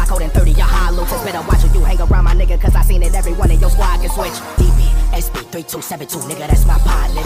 lit, 30, holding 30. Your high looters better watch who you hang around, my nigga, cause I seen it. Everyone in your squad can switch. DB, SB, 3272, nigga, that's my pilot.